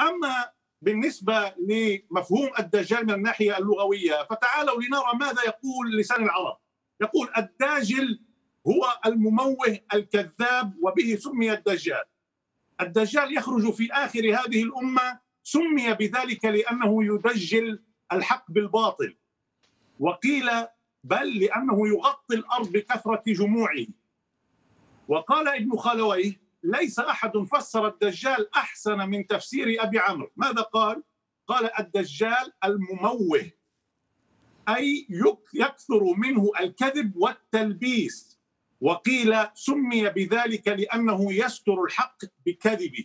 أما بالنسبة لمفهوم الدجال من الناحية اللغوية فتعالوا لنرى ماذا يقول لسان العرب. يقول الداجل هو المموه الكذاب وبه سمي الدجال. الدجال يخرج في آخر هذه الأمة سمي بذلك لأنه يدجل الحق بالباطل. وقيل بل لأنه يغطي الأرض بكثرة جموعه. وقال ابن خلويه ليس أحد فسر الدجال أحسن من تفسير أبي عمرو. ماذا قال؟ قال الدجال المموه أي يكثر منه الكذب والتلبيس. وقيل سمي بذلك لأنه يستر الحق بكذبه.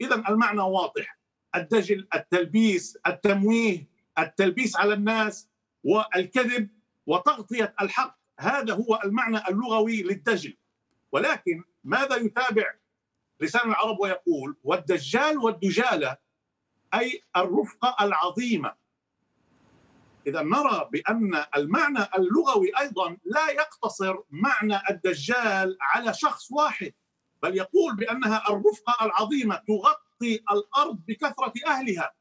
إذا المعنى واضح. الدجل التلبيس التمويه التلبيس على الناس والكذب وتغطية الحق. هذا هو المعنى اللغوي للدجل. ولكن ماذا يتابع لسان العرب ويقول والدجال والدجالة أي الرفقة العظيمة. إذا نرى بأن المعنى اللغوي أيضا لا يقتصر معنى الدجال على شخص واحد بل يقول بأنها الرفقة العظيمة تغطي الأرض بكثرة أهلها.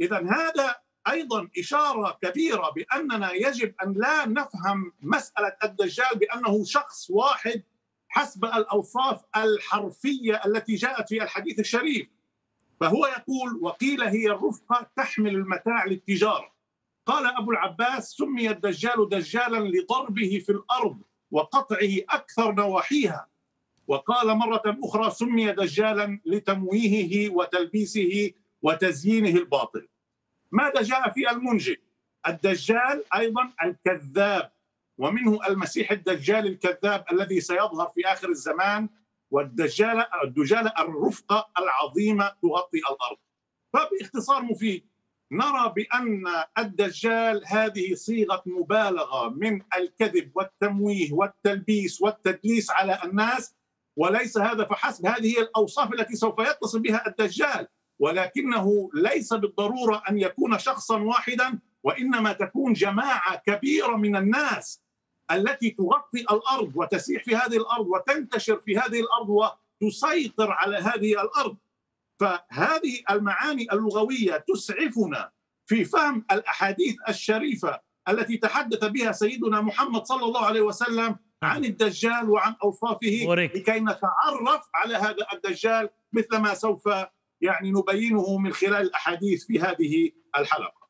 اذا هذا أيضا إشارة كبيرة بأننا يجب أن لا نفهم مسألة الدجال بأنه شخص واحد حسب الأوصاف الحرفية التي جاءت في الحديث الشريف. فهو يقول وقيل هي الرفقة تحمل المتاع للتجارة قال أبو العباس سمي الدجال دجالا لضربه في الأرض وقطعه أكثر نواحيها وقال مرة أخرى سمي دجالا لتمويهه وتلبيسه وتزيينه الباطل ماذا جاء في المنجي الدجال أيضا الكذاب. ومنه المسيح الدجال الكذاب الذي سيظهر في آخر الزمان والدجال الدجال الرفقه العظيمه تغطي الأرض. فباختصار مفيد نرى بأن الدجال هذه صيغة مبالغة من الكذب والتمويه والتلبيس والتدليس على الناس وليس هذا فحسب هذه هي الأوصاف التي سوف يتصل بها الدجال ولكنه ليس بالضرورة أن يكون شخصا واحدا وإنما تكون جماعة كبيرة من الناس التي تغطي الأرض وتسيح في هذه الأرض وتنتشر في هذه الأرض وتسيطر على هذه الأرض. فهذه المعاني اللغوية تسعفنا في فهم الأحاديث الشريفة التي تحدث بها سيدنا محمد صلى الله عليه وسلم عن الدجال وعن أوصافه لكي نتعرف على هذا الدجال مثل ما سوف يعني نبينه من خلال الأحاديث في هذه الحلقة.